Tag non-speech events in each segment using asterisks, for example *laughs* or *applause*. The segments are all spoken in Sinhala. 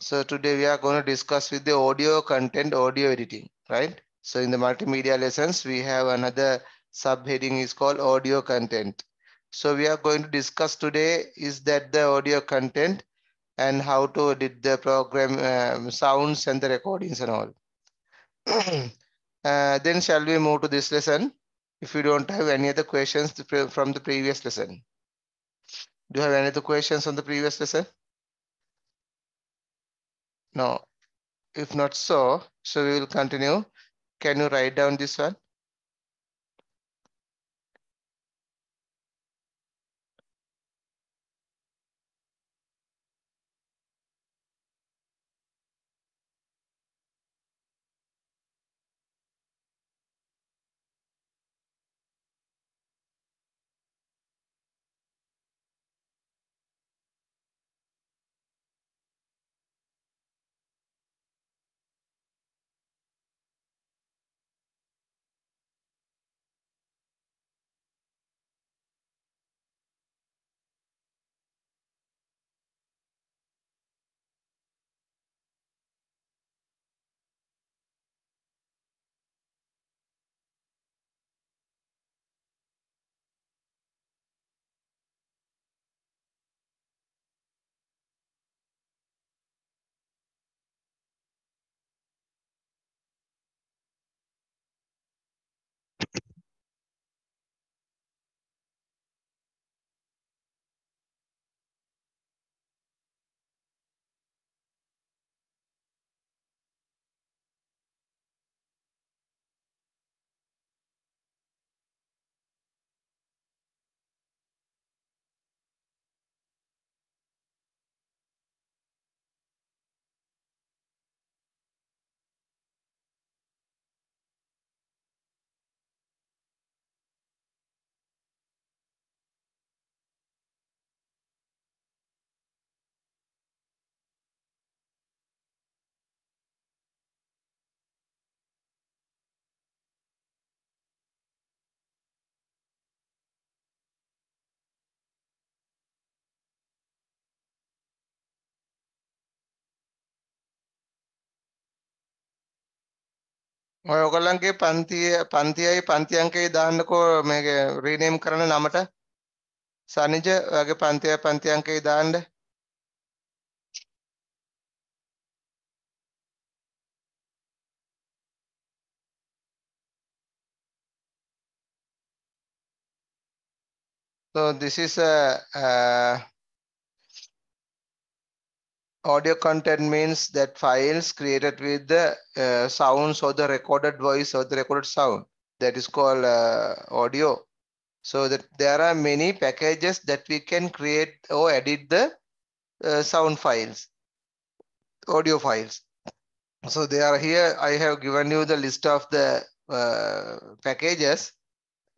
So today we are going to discuss with the audio content, audio editing, right? So in the multimedia lessons, we have another subheading is called audio content. So we are going to discuss today is that the audio content and how to edit the program um, sounds and the recordings and all. *clears throat* uh, then shall we move to this lesson? If you don't have any other questions from the previous lesson. Do you have any other questions on the previous lesson? No. If not so, so we will continue. Can you write down this one? ඔය ඔයගොල්ලන්ගේ පන්තිය පන්තියයි පන්ති අංකය දාන්නකෝ මේක රීනේම් කරන නමට? සනිජ ඔයගේ පන්තිය පන්ති අංකය දාන්න. So this is a, a audio content means that files created with the uh, sounds or the recorded voice or the recorded sound that is called uh, audio. So that there are many packages that we can create or edit the uh, sound files audio files. So they are here. I have given you the list of the uh, packages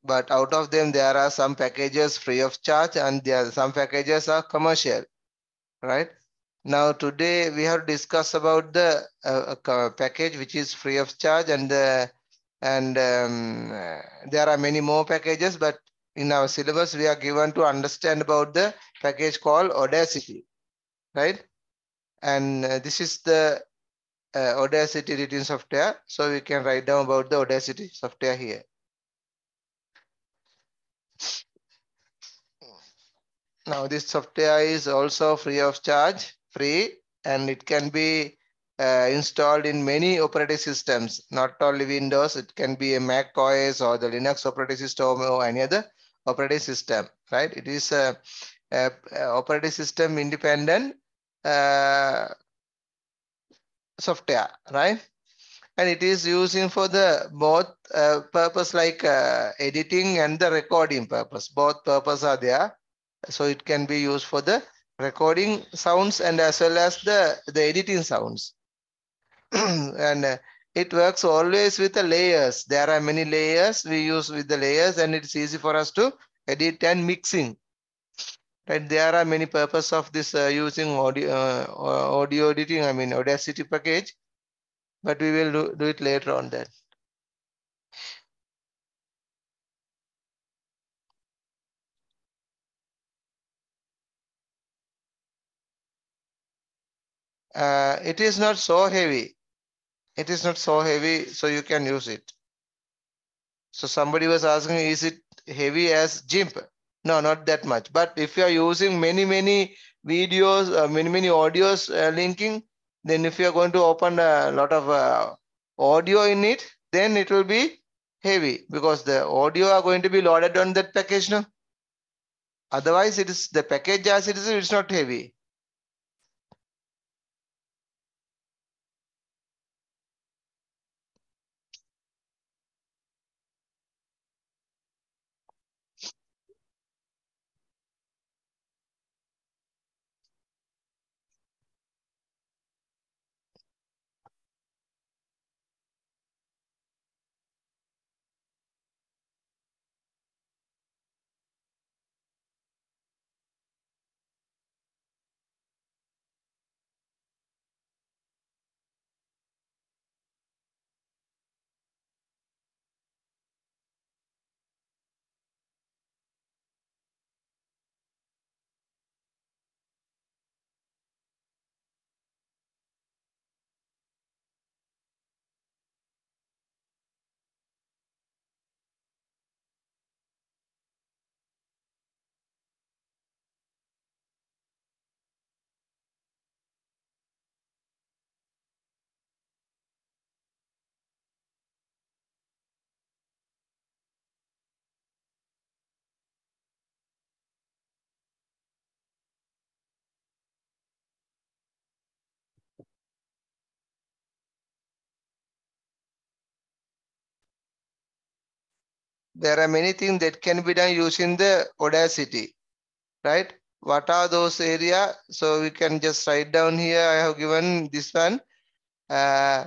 but out of them there are some packages free of charge and there are some packages are commercial right now today we have discussed about the uh, uh, package which is free of charge and the and um, there are many more packages but in our syllabus we are given to understand about the package called Audacity, right? And uh, this is the uh, Audacity editing software. So we can write down about the Audacity software here. Now this software is also free of charge free and it can be uh, installed in many operating systems, not only Windows, it can be a Mac OS or the Linux operating system or any other operating system, right? It is a, a, a operating system independent uh, software, right? And it is using for the both uh, purpose like uh, editing and the recording purpose. Both purpose are there. So it can be used for the recording sounds and as well as the, the editing sounds. *clears throat* and uh, it works always with the layers. There are many layers we use with the layers and it's easy for us to edit and mixing. Right, there are many purpose of this uh, using audio, uh, audio editing, I mean Audacity package, but we will do, do it later on that. Uh, it is not so heavy. It is not so heavy, so you can use it. So somebody was asking, is it heavy as GIMP? No, not that much. But if you are using many, many videos, uh, many, many audios uh, linking, then if you are going to open a lot of uh, audio in it, then it will be heavy because the audio are going to be loaded on that package now. Otherwise, it is the package as it is, it's not heavy. There are many things that can be done using the Audacity, right? What are those area? So we can just write down here. I have given this one. Uh,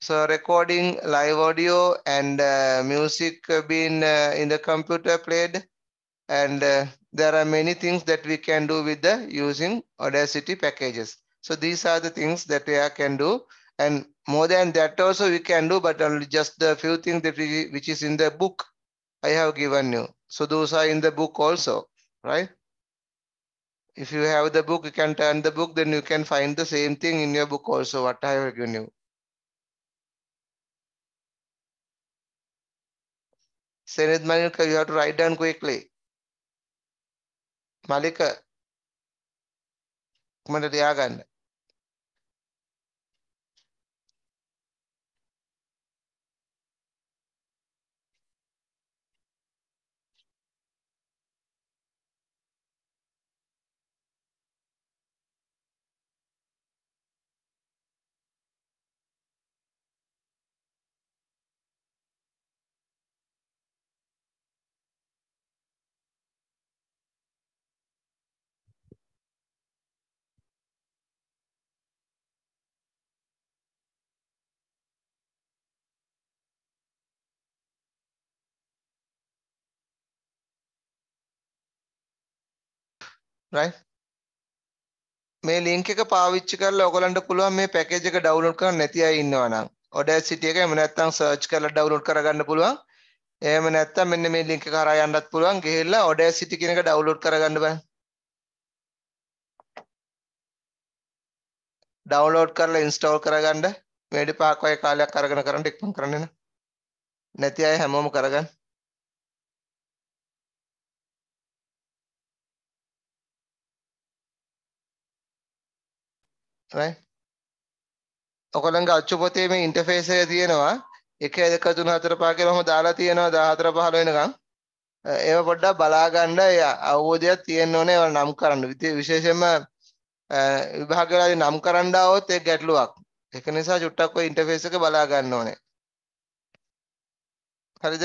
so recording live audio and uh, music being uh, in the computer played. And uh, there are many things that we can do with the using Audacity packages. So these are the things that we can do. And more than that also we can do, but only just the few things that we, which is in the book I have given you. So those are in the book also, right? If you have the book, you can turn the book, then you can find the same thing in your book also, what I have given you. Senate Malika, you have to write down quickly. Malika, Kumanda Diaganda. Right? මේ ලින්ක් එක පාවිච්චි කරලා ඔයගලන්ට පුළුවන් මේ පැකේජ් එක ඩවුන්ලෝඩ් කරන්න නැති අය ඉන්නවා නම් Audacity එක එහෙම නැත්නම් සර්ච් කරලා ඩවුන්ලෝඩ් කරගන්න පුළුවන්. එහෙම නැත්නම් මෙන්න මේ ලින්ක් එක කරා යන්නත් පුළුවන්. ගිහිල්ලා Audacity කියන එක ඩවුන්ලෝඩ් කරගන්න බෑ. ඩවුන්ලෝඩ් කරලා ඉන්ස්ටෝල් කරගන්න වැඩි පහක් වගේ කාලයක් අරගෙන කරන්න ඉක්මන් කරන්න නේ. නැති අය හැමෝම කරගන්න. Right ඔයගොල්ලන්ගේ අච්චු පොතේ මේ ඉන්ටර්ෆේස් එක තියෙනවා. 1 2 3 4 5 කියලා ඔහම දාලා තියෙනවා. 14 15 වෙනකන් ඒව පොඩ්ඩක් බලා ගන්න අවබෝධයක් තියෙන්න ඕනේ. ඒවා නම් කරන්න. විශේෂයෙන්ම විභාග වලදී නම් කරන්න આવොත් ඒක ගැටලුවක්. ඒක නිසා චුට්ටක් ඔය ඉන්ටර්ෆේස් එක බලා ගන්න ඕනේ. හරිද?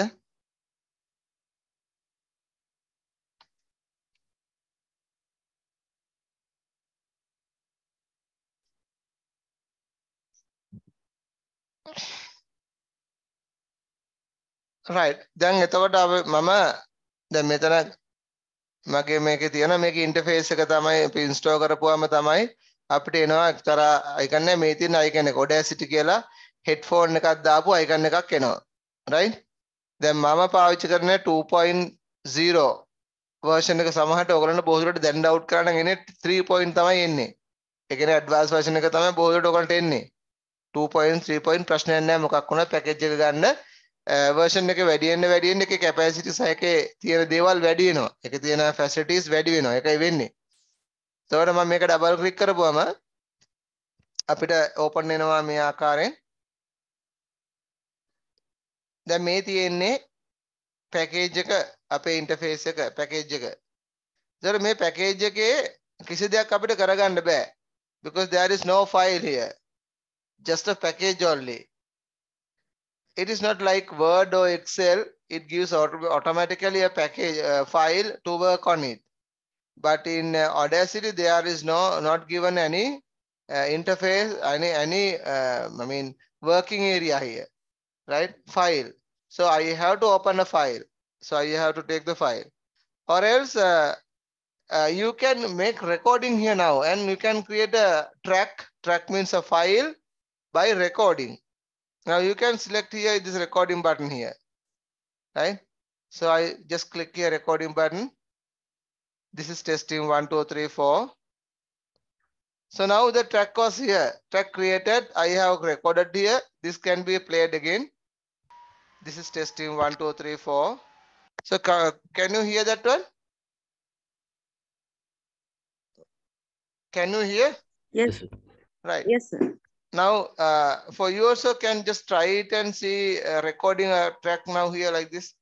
රයිට් දැන් එතකොට මම දැන් මෙතන මගේ මේකේ තියෙන මේකේ ඉන්ටර්ෆේස් එක තමයි අපි ඉන්ස්ටෝල් කරපුවාම තමයි අපිට එනවා එක්තරා අයිකන් නැහැ මේ තියෙන අයිකන් එක Audacity කියලා හෙඩ්ෆෝන් එකක් දාපු අයිකන් එකක් එනවා. රයිට් දැන් මම පාවිච්චි කරන 2.0 version එක සමහරට ඔයගලන්ට බොහෝ දුරට දැන් ඩවුට් කරන්න එන්නේ 3 point තමයි එන්නේ. ඒ කියන්නේ ඇඩ්වාන්ස් version එක තමයි බොහෝ දුරට ඔයගලන්ට එන්නේ. 2.3 point ප්‍රශ්නයක් නැහැ මොකක් වුණත් පැකේජ් එක ගන්න Eh, version එක වැඩි වෙන්න වැඩි වෙන්න එකේ capacity සහ එකේ තියෙන දේවල් වැඩි වෙනවා ඒකේ තියෙන facilities වැඩි වෙනවා ඒකයි වෙන්නේ එතකොට මම මේක ඩබල් ක්ලික් කරපුවම අපිට ඕපන් වෙනවා මේ ආකාරයෙන් දැන් මේ තියෙන්නේ පැකේජ් එක අපේ ඉන්ටර්ෆේස් එක පැකේජ් එක. ඒතර මේ පැකේජ් එකේ කිසි දෙයක් අපිට කරගන්න බෑ. because there is no file here. Just a package only. It is not like Word or Excel. It gives auto automatically a package uh, file to work on it. But in uh, Audacity, there is no not given any uh, interface, any any uh, I mean working area here, right? File. So I have to open a file. So I have to take the file or else uh, uh, you can make recording here now and you can create a track. Track means a file by recording. Now you can select here this recording button here, right? So I just click here recording button. This is testing one, two, three, four. So now the track was here, track created. I have recorded here. This can be played again. This is testing one, two, three, four. So ca- can you hear that one? Can you hear? Yes, Right. yes, sir. Now, uh, for you also can just try it and see uh, recording a track now here like this.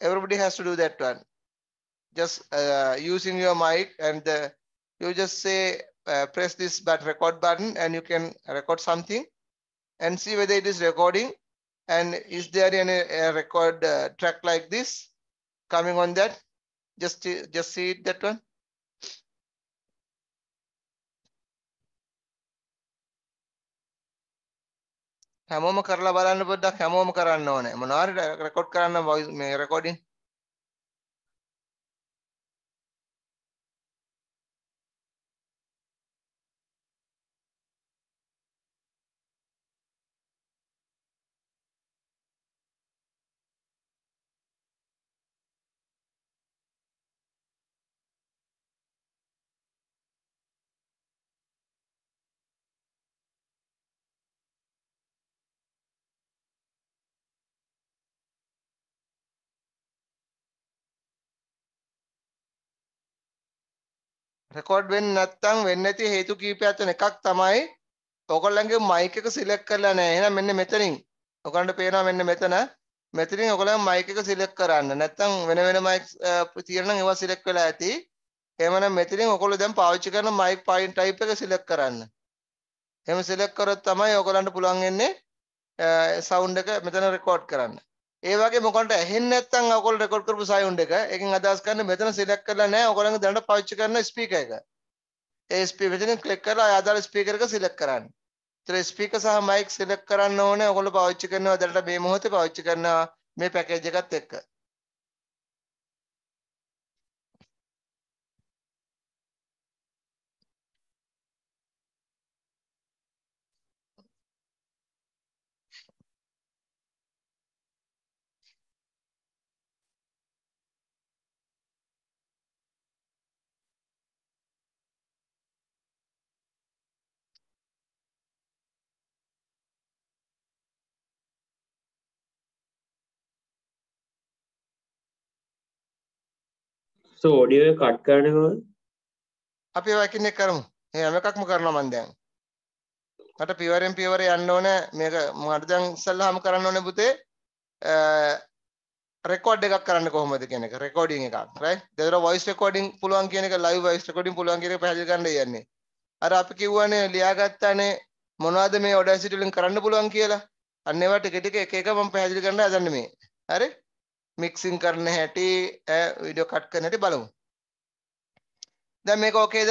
Everybody has to do that one. Just uh, using your mic and uh, you just say, uh, press this but record button and you can record something and see whether it is recording and is there any a record uh, track like this coming on that? Just just see that one. හැමෝම කරලා බලන්න පොඩ්ඩක් හැමෝම කරන්න ඕනේ. මොනවාරි රෙකෝඩ් කරන්න වොයිස් මේ රෙකෝඩින් රෙකෝඩ් වෙන්නේ නැත්නම් වෙන්නේ නැති හේතු කීපයක් තියෙන එකක් තමයි ඔයගොල්ලන්ගේ මයික් එක සිලෙක්ට් කරලා නැහැ. එහෙනම් මෙන්න මෙතනින් ඔයගොල්ලන්ට පේනවා මෙන්න මෙතන මෙතනින් ඔයගොල්ලන් මයික් එක සිලෙක්ට් කරන්න. නැත්නම් වෙන වෙන මයික් තියෙන නම් ඒවා සිලෙක්ට් වෙලා ඇති. එහෙමනම් මෙතනින් ඔයගොල්ලෝ දැන් පාවිච්චි කරන මයික් පයින් ටයිප් එක සිලෙක්ට් කරන්න. එහෙම සිලෙක්ට් කරොත් තමයි ඔයගොල්ලන්ට පුළුවන් වෙන්නේ සවුන්ඩ් එක මෙතන රෙකෝඩ් කරන්න. ඒ වගේ මොකන්ට ඇහෙන්නේ නැත්නම් ඔයගොල්ලෝ රෙකෝඩ් කරපු සවුන්ඩ් එක එකෙන් අදහස් කරන්නේ මෙතන සිලෙක්ට් කරලා නැහැ ඔයගොල්ලන්ගේ දැනට පාවිච්චි කරන ස්පීකර් එක. ඒ ස්පීකර් මෙතනින් ක්ලික් කරලා ආදාළ ස්පීකර් එක සිලෙක්ට් කරන්න. ඒතර ස්පීකර් සහ මයික් සිලෙක්ට් කරන්න ඕනේ ඔයගොල්ලෝ පාවිච්චි කරනවා දැනට මේ මොහොතේ පාවිච්චි කරනවා මේ පැකේජ් එකත් එක්ක. So audio එක කට් කරන්නේ කොහොමද? අපි ඒවා එකින් එක කරමු. මේ හැම එකක්ම කරනවා මම දැන්. මට පියවරෙන් පියවර යන්න ඕනේ. මේක මට දැන් ඉස්සල්ලාම කරන්න ඕනේ පුතේ රෙකෝඩ් එකක් කරන්න කොහොමද කියන එක. රෙකෝඩින් එකක් රයිට් දෙතර වොයිස් රෙකෝඩින් පුළුවන් කියන එක ලයිව් වොයිස් රෙකෝඩින් පුළුවන් කියන එක පැහැදිලි කරන්න යන්නේ. අර අපි කිව්වනේ ලියාගත්තානේ මොනවද මේ ඔඩැසිටි වලින් කරන්න පුළුවන් කියලා? අන්න ඒවා ටික ටික එක එක මම පැහැදිලි කරන්න හදන්නේ මේ. හරි? මික්සින් කරන හැටි වීඩියෝ කට් කරන හැටි බලමු. දැන් මේක ඕකේද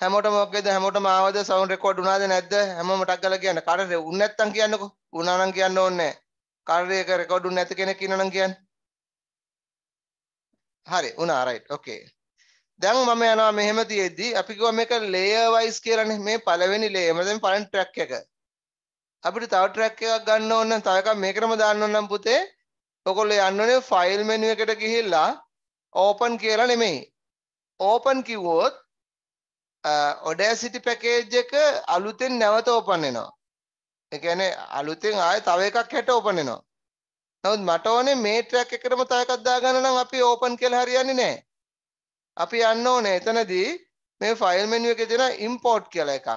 හැමෝටම ඕකේද හැමෝටම ආවද? සවුන්ඩ් රෙකෝඩ් වුණාද නැද්ද? හැමෝම ටක් ගාලා කියන්න. කාටද උන් නැත්තම් කියන්නකෝ. වුණා නම් කියන්න ඕනේ නැහැ. කාටද ඒක රෙකෝඩ් වුණ නැති කෙනෙක් ඉන්නා නම් කියන්න. හරි වුණා රයිට් ඕකේ දැන් මම යනවා මෙහෙම තියෙද්දි අපි කිව්වා මේක ලේයර් වයිස් කියලානේ. මේ පළවෙනි ලේයර් මම පළවෙනි ට්‍රැක් එක. අපිට තව ට්‍රැක් එකක් ගන්න ඕන නම් තව එකක් මේකටම දාන්න ඕන නම් පුතේ ඔයගොල්ලෝ යන්න ඕනේ ෆයිල් මෙනු එකට ගිහිල්ලා ඕපන් කියලා නෙමෙයි ඕපන් කිව්වොත් ඔඩෑසිටි පැකේජ් එක අලුතෙන් නැවත ඕපන් වෙනවා. ඒ කියන්නේ අලුතෙන් ආයෙ තව එකක් හැට ඕපන් වෙනවා. නමුත් මට ඕනේ මේ ට්‍රැක් එකටම තව එකක් දාගන්න නම් අපි ඕපන් කියලා හරියන්නේ නැහැ. අපි යන්න ඕනේ එතනදී මේ ෆයිල් මෙනු එකේ තියෙන import කියලා එකක්.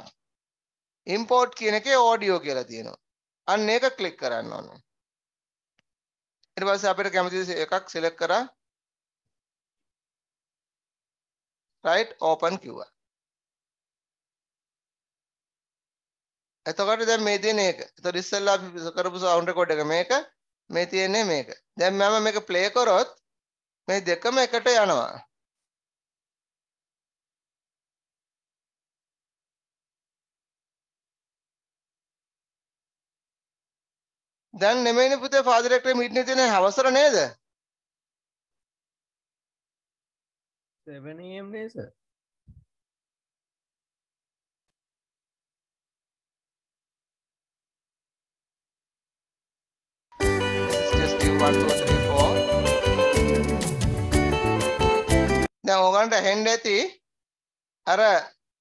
Import කියන එකේ audio කියලා තියෙනවා. අන්න ඒක ක්ලික් කරන්න ඕනේ. ඊට පස්සේ අපිට කැමති එකක් select කරා right open කිව්වා. එතකොට දැන් මේ තියෙන එක. එතකොට ඉස්සෙල්ලා අපි කරපු sound record එක මේක මේ තියෙන්නේ මේක. දැන් මම මේක play කරොත් මේ දෙකම එකට යනවා. දැන් නෙමෙයිනේ පුතේ ෆාදර් එක්ට මීටින් තියෙන අවසර නේද? 7 am නේ සර් testing 1 2 3 4 දැන් ඕගන්ට ඇහෙන්න ඇති. අර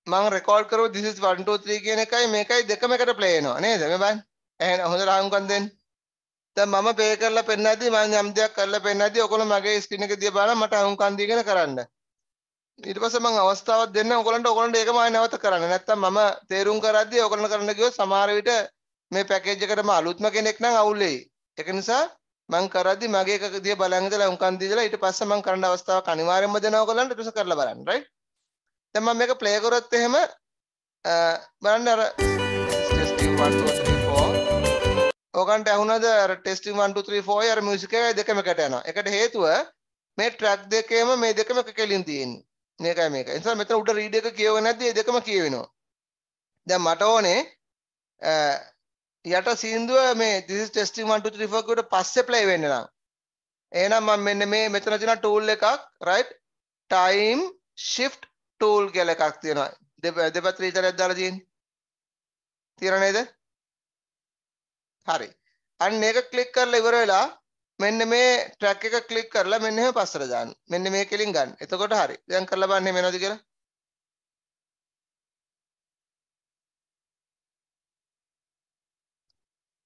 මම රෙකෝඩ් කරපු this is 1 2 3 කියන එකයි මේකයි දෙකම එකට ප්ලේ වෙනවා නේද? මේ බලන්න. ඇහෙන හොඳට අහුම්කම් දෙන්න දැන් මම ප්ලේ කරලා පෙන්නද්දි මම යම් දෙයක් කරලා පෙන්නද්දි ඔයගොල්ලෝ මගේ ස්ක්‍රීන් එක දිහා බලලා මට අහුම්කම් දීගෙන කරන්න. ඊට පස්සේ මම අවස්ථාවක් දෙන්න ඔයගොල්ලන්ට ඔයගොල්ලන්ට ඒකම ආයෙ නැවත කරන්න. නැත්තම් මම තේරුම් කරද්දී ඔයගොල්ලන්ට කරන්න ගියොත් සමහර විට මේ පැකේජ් එකටම අලුත්ම කෙනෙක් නම් අවුල්. වෙයි ඒක නිසා මං කරද්දි මගේ එක දිහා බලන් ඉඳලා උන්කන් දීලා ඊට පස්සේ මං කරන්න අවස්ථාවක් අනිවාර්යෙන්ම දෙනවා ඔයගොල්ලන්ට ඊට පස්සේ කරලා බලන්න රයිට් දැන් මම මේක ප්ලේ කරොත් එහෙම බලන්න අර ටෙස්ටිං 1 2 3 4 ඕකන්ට ඇහුණද අර ටෙස්ටිං 1 2 3 4 අර මියුසික් එක දෙකම එකට යනවා. ඒකට හේතුව මේ ට්‍රැක් දෙකේම මේ දෙකම එක කෙලින් තියෙන්නේ. මේකයි මේක. ඒ නිසා මෙතන උඩ රීඩ් එක කියවෙන්නේ නැද්ද? මේ දෙකම කියවෙනවා. දැන් මට ඕනේ යට සින්දුව මේ this is testing 1 2 3 4 කට පස්සේ play වෙන්න නම්. එහෙනම් මම මෙන්න මේ මෙතන තියෙන tool එකක් right? Time shift tool කියලා එකක් තියෙනවා. දෙපැත්තට ඉතරයක් දාලා තියෙන්නේ. තියෙන නේද හරි අන්න ඒක ක්ලික් කරලා ඉවර වෙලා මෙන්න මේ ට්‍රැක් එක ක්ලික් කරලා මෙන්න එහෙම පස්සට දාන්න මෙන්න මේ කෙලින් ගන්න එතකොට හරි දැන් කරලා බලන්න එහෙම වෙනවද කියලා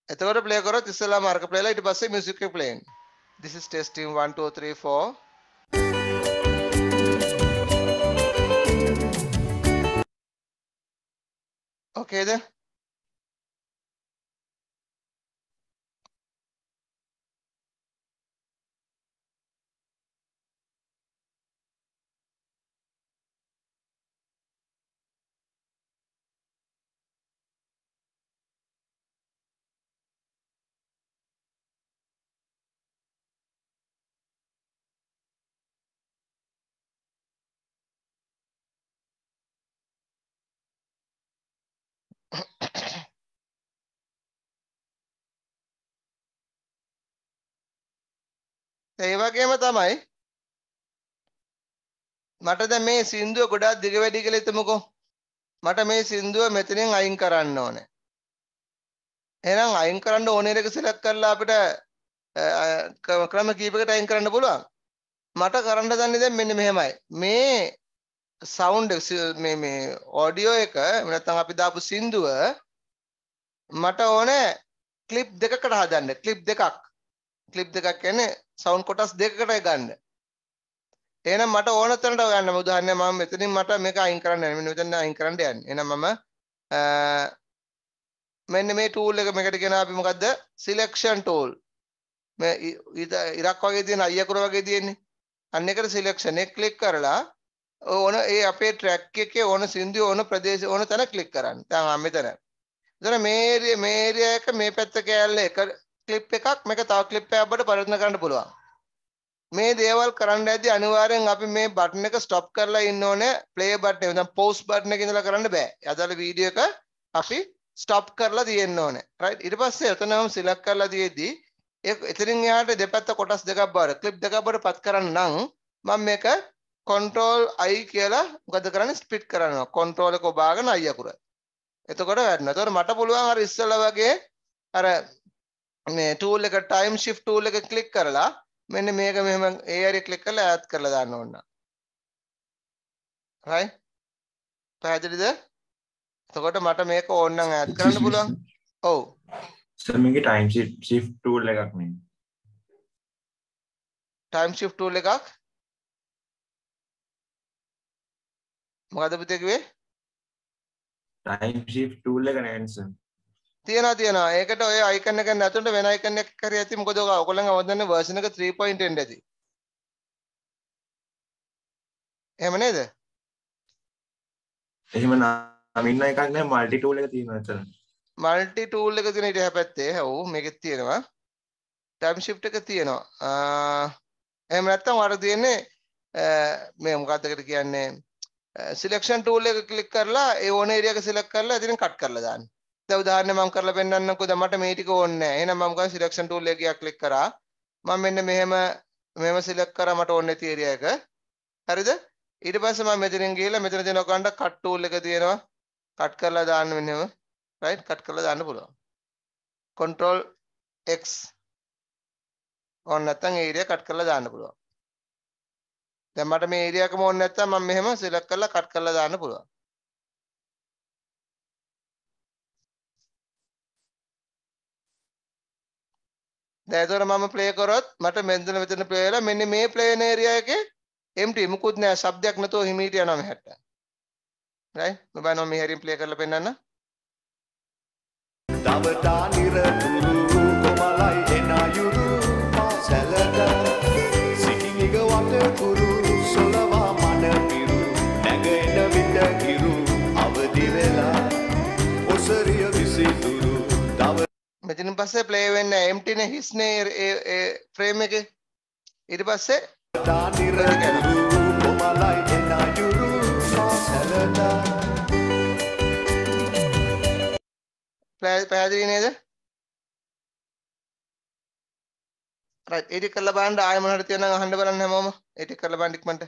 එතකොට ප්ලේ කරොත් ඉස්සෙල්ලාම අරක ප්ලේලා ඊට පස්සේ මියුසික් එක ප්ලේ වෙනවා. This is testing 1 2 3 4. Okay then. ඒ වගේම තමයි මට දැන් මේ සින්දුව ගොඩාක් දිග වැඩි කියලා හිතමුකෝ. මට මේ සින්දුව මෙතනින් අයින් කරන්න ඕනේ. එහෙනම් අයින් කරන්න ඕනේ එක සිලෙක්ට් කරලා අපිට ක්‍රම කීපයකට අයින් කරන්න පුළුවන්. මට කරන්න දන්නේ දැන් මෙන්න මෙහෙමයි. මේ සවුන්ඩ් මේ මේ ඔඩියෝ එක නැත්නම් අපි දාපු සින්දුව මට ඕනේ ක්ලිප් දෙකකට හදන්න. ක්ලිප් දෙකක්. ක්ලිප් දෙකක් කියන්නේ සවුන්ඩ් කොටස් දෙකකට ගන්න. එහෙනම් මට ඕන තැනට ගන්න. උදාහරණයක් මම මෙතනින් මට මේක අයින් කරන්න යන්නේ. මෙන්න මෙතන අයින් කරන්න යන්නේ. එහෙනම් මම මෙන්න මේ tool එක මේකට කියන අපි මොකද්ද? selection tool. මේ ඉරක් වගේ තියෙන අයියකුර වගේ තියෙන්නේ. අන්න එකට selection එක ක්ලික් කරලා ඕන ඒ අපේ track එකේ ඕන සින්දුවේ ඕන ප්‍රදේශයේ ඕන තැන ක්ලික් කරන්න. දැන් මම මෙතන. එතන මේ මේ ඒරියා එක මේ පැත්ත කෑල්ල එක ක්ලිප් එකක් මේක තව ක්ලිප් එකක් අපිට පරිවර්තන කරන්න පුළුවන්. මේ දේවල් කරන්න ඇද්දි අනිවාර්යෙන් අපි මේ බටන් එක ස්ටොප් කරලා ඉන්න ඕනේ ප්ලේ බටන් එක. දැන් පෝස් බටන් එක ඉඳලා කරන්න බෑ. අදාළ වීඩියෝ එක අපි ස්ටොප් කරලා තියෙන්න ඕනේ. රයිට්. ඊට පස්සේ එතනම සිලෙක්ට් කරලා තියෙද්දි එතනින් එහාට දෙපැත්ත කොටස් දෙකක් බාර ක්ලිප් දෙකක් බාර පත් කරන්න නම් මම මේක control i කියලා මොකද කරන්නේ ස්ප්ලිට් කරනවා. control එක ඔබාගෙන i අකුර. එතකොට වැටෙනවා. එතකොට මට පුළුවන් අර ඉස්සෙල්ලා වගේ අර මේ tool එක time shift tool එක ක්ලික් කරලා මෙන්න මේක මෙහෙම ඒ හරිය ක්ලික් කරලා ඈත් කරලා දාන්න ඕන. right පැහැදිලිද එතකොට මට මේක ඕනනම් ඈඩ් කරන්න පුළුවන් ඔව් සර් මේකේ time shift tool එකක් නේ. time shift tool එකක් මොකද පුතේ කිව්වේ time shift tool එක නෑ සර්. තියෙනවා තියෙනවා. ඒකට ඔය අයිකන් එක නැතුනට වෙන අයිකන් එකක් හරි ඇති මොකද ඔක ඔයගොල්ලන් අවදන්නේ version එක 3.10 ඇති. එහෙම නේද? එහෙම නම් ඉන්න එකක් නෑ multi tool එක තියෙනවා සර්. මල්ටි ටූල් එක තියෙන ඊට එහා පැත්තේ ඔව් මේකෙත් තියෙනවා. ටයිම් ෂිෆ්ට් එක තියෙනවා. එහෙම නැත්නම් ඔයාලට තියෙන්නේ මේ මොකක්ද ඒකට කියන්නේ සිලෙක්ෂන් ටූල් එක ක්ලික් කරලා ඒ ඕන ඒරියා එක සිලෙක්ට් කරලා එතනින් කට් කරලා දාන්න. දැන් උදාහරණයක් මම කරලා පෙන්නන්නම්කෝ දැන් මට මේ ටික ඕනේ නැහැ. එහෙනම් මම ගන්න සිලෙක්ෂන් ටූල් එක ගියා ක්ලික් කරා. මම මෙන්න මෙහෙම මෙහෙම සිලෙක්ට් කරා මට ඕනේ නැති ඒරියා එක. හරිද? ඊට පස්සේ මම මෙතනින් ගිහලා මෙතන තියෙන ඔකන්ට කට් ටූල් එක තියෙනවා. කට් කරලා දාන්න මෙන්නම. රයිට් කට් කරලා දාන්න පුළුවන්. control x ඕන නැත්නම් ඒරියා කට් කරලා දාන්න පුළුවන්. දැන් මට මේ ඒරියා එකම ඕනේ නැත්නම් මම මෙහෙම සිලෙක්ට් කරලා කට් කරලා දාන්න පුළුවන්. දැන් ඒතර මම ප්ලේ කරොත් මට මෙතන මෙතන ප්ලේ වෙලා මෙන්න මේ ප්ලේ වෙන ඒරියා එකේ empty මුකුත් නෑ શબ્දයක් නැතුව හිමීට යනවා මෙහෙට. right මම බලනවා මේ හැරින් ප්ලේ කරලා පෙන්නන්න. දවටා නිරතුරු දව මෙතනින් පස්සේ ප්ලේ වෙන්නේ empty නේ හිස් නේ ඒ ඒ ෆ්‍රේම් එකේ. ඊට පස්සේ ටා නිරතුරු කොමලයි එනයුරු මා සැලට පැහැ- පැහැදිලි නේද? right ඒ ටික කරලා බලන්න ආයෙ මොනවද තියෙනවනම් අහන්න බලන්න හැමෝම. ඒ ටික කරලා බලන්න ඉක්මනට.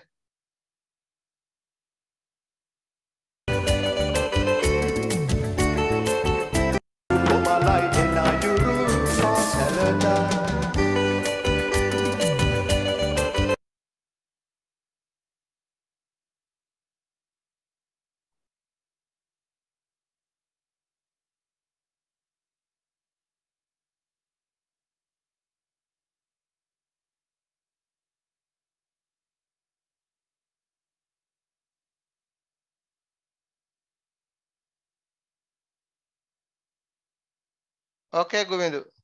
ඕකේ ගුවිඳු.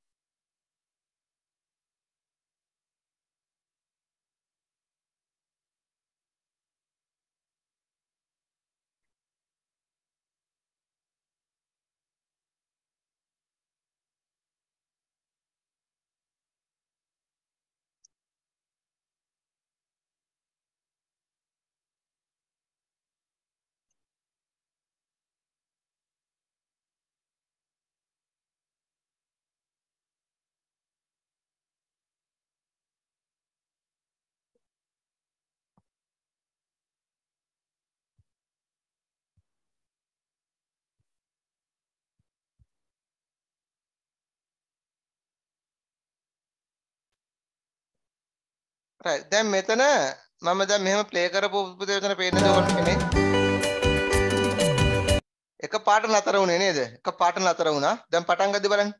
Right දැන් මෙතන මම දැන් මෙහෙම ප්ලේ කරපු පුතේ මෙතන පේන්නද ඔයාලට කෙනෙක්? එක පාට නතර වුණේ නේද? එක පාට නතර වුණා. දැන් පටන් ගද්දි බලන්න.